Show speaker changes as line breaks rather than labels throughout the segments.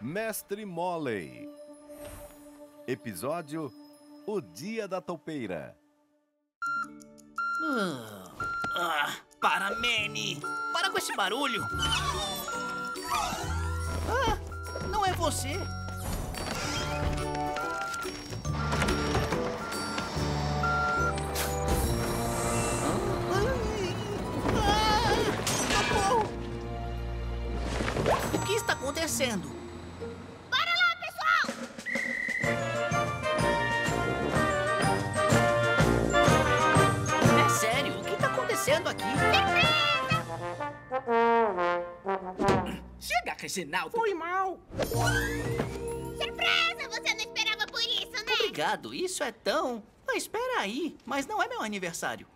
Mestre Molly. Episódio O Dia da Toupeira.
Ah, ah, para, Manny! Para com esse barulho! Ah, não é você! Ah, socorro! O que está acontecendo?
Reginaldo.
Foi mal.
Surpresa! Você não esperava por isso, né?
Obrigado, isso é tão. Ah, espera aí, mas não é meu aniversário.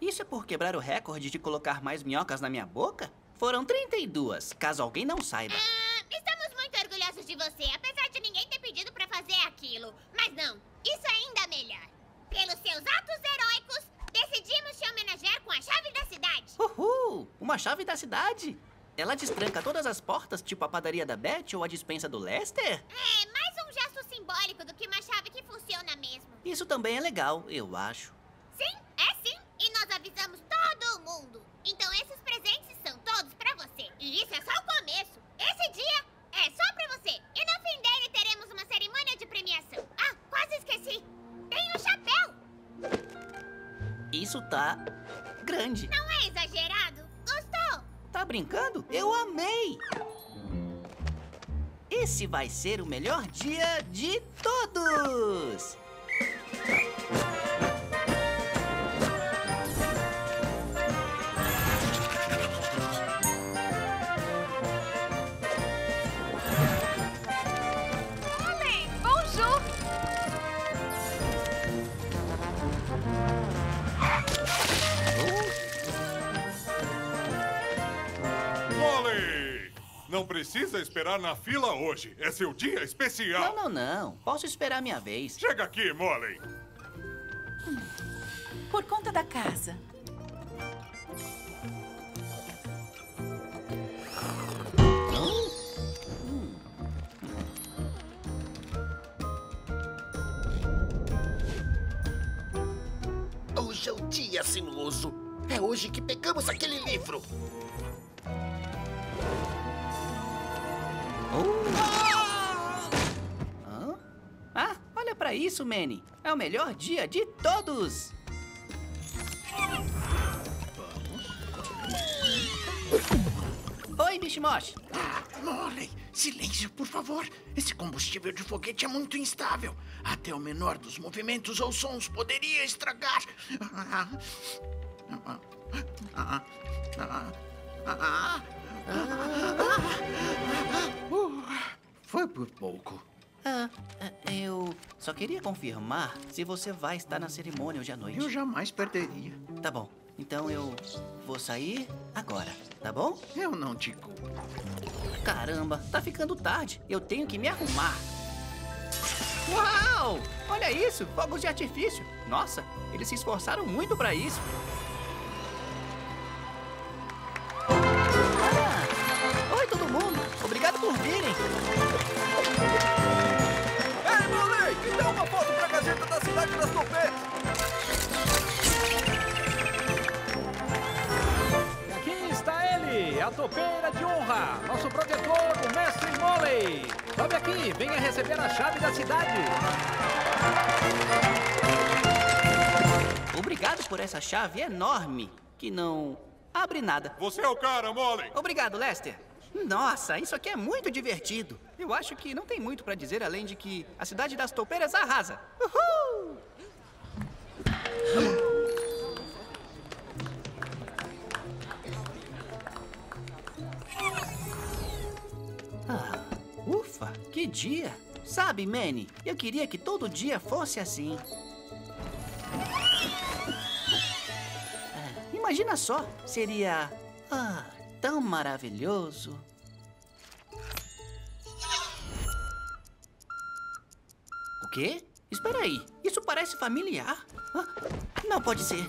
Isso é por quebrar o recorde de colocar mais minhocas na minha boca? Foram 32, caso alguém não saiba.
Ah, estamos muito orgulhosos de você, apesar de ninguém ter pedido pra fazer aquilo. Mas não, isso é ainda melhor. Pelos seus atos heróicos, decidimos te homenagear com a chave da cidade.
Uhul! Uma chave da cidade! Ela destranca todas as portas, tipo a padaria da Beth ou a dispensa do Lester?
É mais um gesto simbólico do que uma chave que funciona mesmo.
Isso também é legal, eu acho.
Sim, é sim. E nós avisamos todo mundo. Então esses presentes são todos pra você. E isso é só o começo. Esse dia é só pra você. E no fim dele teremos uma cerimônia de premiação. Ah, quase esqueci. Tem um chapéu.
Isso tá grande.
Não
brincando? Eu amei! Esse vai ser o melhor dia de todos!
Não precisa esperar na fila hoje. É seu dia especial.
Não, não, não. Posso esperar minha vez.
Chega aqui, Molly.
Por conta da casa.
Hoje é o dia, sinuoso. É hoje que pegamos aquele livro.
Hã? Ah, olha pra isso, Manny. É o melhor dia de todos! Oi, Bishmosh.
Ah, Molly, silêncio, por favor. Esse combustível de foguete é muito instável. Até o menor dos movimentos ou sons poderia estragar. Ah, ah, ah, ah, ah, ah. Uh, Foi por pouco.
Ah, ah, eu só queria confirmar se você vai estar na cerimônia hoje à noite.
Eu jamais perderia.
Tá bom. Então eu vou sair agora, tá bom?
Eu não te culpo.
Caramba, tá ficando tarde. Eu tenho que me arrumar. Uau! Olha isso, fogos de artifício. Nossa, eles se esforçaram muito pra isso. Virem.
Ei, Molly! Me dá uma foto pra Gazeta da Cidade das Toupeiras!
E aqui está ele, a topeira de honra, nosso protetor, o Mestre Molly. Sobe aqui, venha receber a chave da cidade.
Obrigado por essa chave enorme que não abre nada.
Você é o cara, Molly.
Obrigado, Lester. Nossa, isso aqui é muito divertido. Eu acho que não tem muito pra dizer além de que a cidade das toupeiras arrasa. Uhul! Ah, ufa, que dia! Sabe, Manny, eu queria que todo dia fosse assim. Ah, imagina só, seria ah, tão maravilhoso. O quê? Espera aí, isso parece familiar. Ah, não pode ser.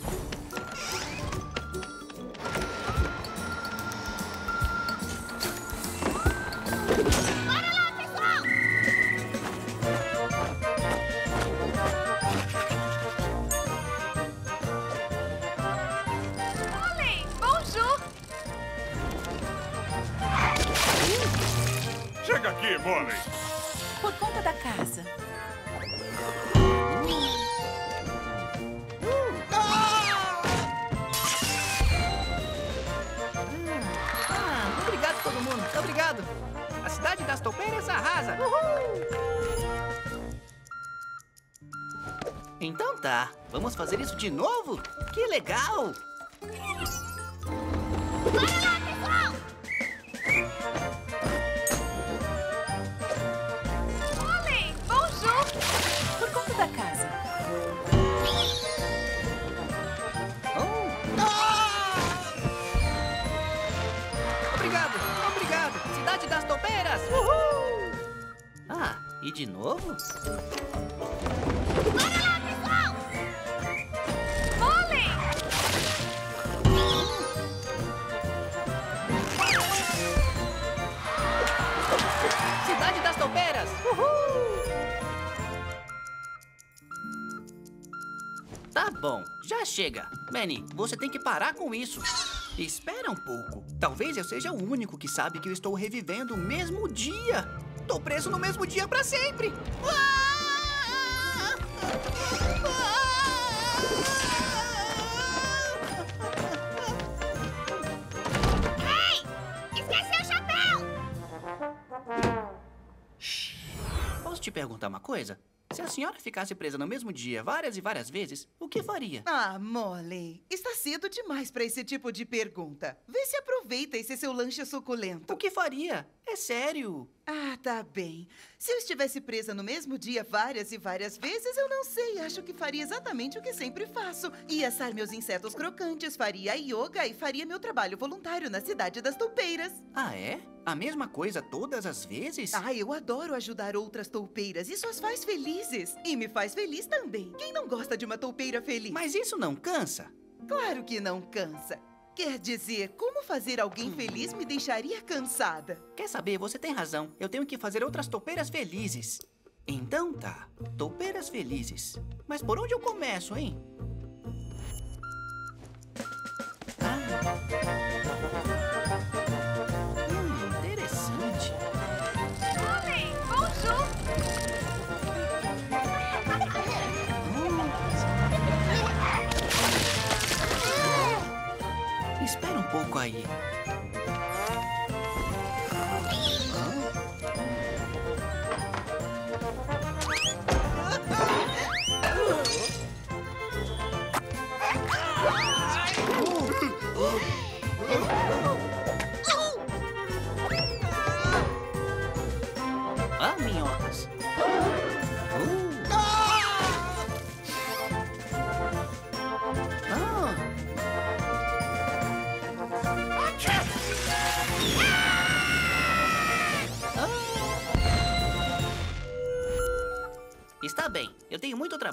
Molly.
Por conta da casa.
Ah, obrigado todo mundo. Obrigado. A cidade das toupeiras arrasa. Uhul! Então tá. Vamos fazer isso de novo? Que legal!
Bora lá,
e de novo?
Bora lá, pessoal!
Olhem.
Cidade das toupeiras. Uhul! Tá bom, já chega. Manny, você tem que parar com isso. Espera um pouco. Talvez eu seja o único que sabe que eu estou revivendo o mesmo dia. Tô preso no mesmo dia pra sempre.
Ei! Esqueceu o chapéu!
Posso te perguntar uma coisa? Se a senhora ficasse presa no mesmo dia várias e várias vezes, o que faria?
Ah, Molly, está cedo demais para esse tipo de pergunta. Vê se aproveita esse seu lanche suculento.
O que faria? É sério.
Ah, tá bem. Se eu estivesse presa no mesmo dia várias e várias vezes, eu não sei. Acho que faria exatamente o que sempre faço. Ia assar meus insetos crocantes, faria yoga e faria meu trabalho voluntário na cidade das toupeiras.
Ah, é? A mesma coisa todas as vezes?
Ah, eu adoro ajudar outras toupeiras. Isso as faz felizes. E me faz feliz também. Quem não gosta de uma toupeira feliz?
Mas isso não cansa?
Claro que não cansa. Quer dizer, como fazer alguém feliz me deixaria cansada?
Quer saber? Você tem razão. Eu tenho que fazer outras toupeiras felizes. Então tá, toupeiras felizes. Mas por onde eu começo, hein?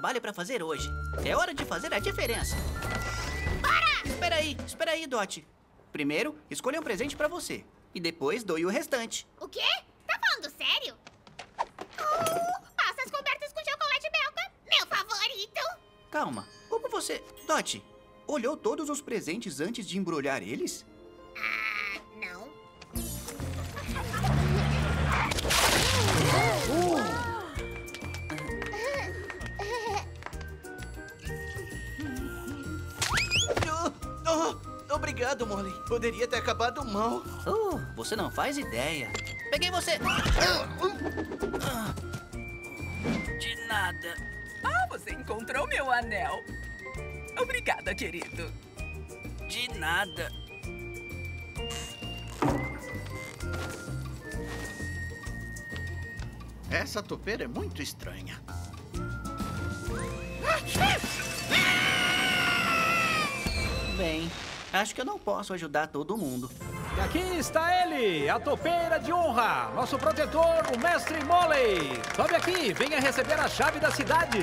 Trabalho para fazer hoje. É hora de fazer a diferença. Para! Espera aí, espera aí, Dot. Primeiro, escolha um presente para você. E depois doe o restante.
O quê? Tá falando sério? Oh, passas cobertas com chocolate belga, meu favorito!
Calma, como você. Dot, olhou todos os presentes antes de embrulhar eles?
Obrigado, Molly. Poderia ter acabado mal.
Uh, você não faz ideia. Peguei você! Ah. De nada.
Ah, você encontrou meu anel. Obrigada, querido.
De nada.
Essa topeira é muito estranha.
Bem, acho que eu não posso ajudar todo mundo.
E aqui está ele, a topeira de honra, nosso protetor, o mestre Molly. Sobe aqui, venha receber a chave da cidade.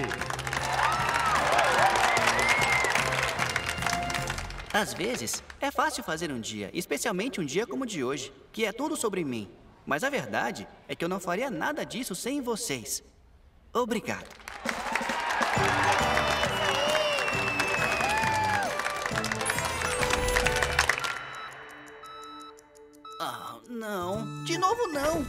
Às vezes, é fácil fazer um dia, especialmente um dia como o de hoje, que é tudo sobre mim. Mas a verdade é que eu não faria nada disso sem vocês. Obrigado. Não, de novo não.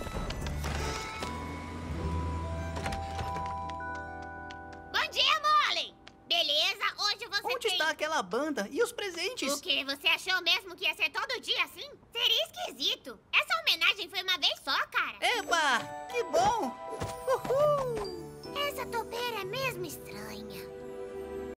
Bom dia, Molly! Beleza, hoje você Onde tem... está aquela banda? E os presentes?
O que? Você achou mesmo que ia ser todo dia assim? Seria esquisito. Essa homenagem foi uma vez só, cara.
Eba, que bom! Uhul!
Essa topeira é mesmo estranha.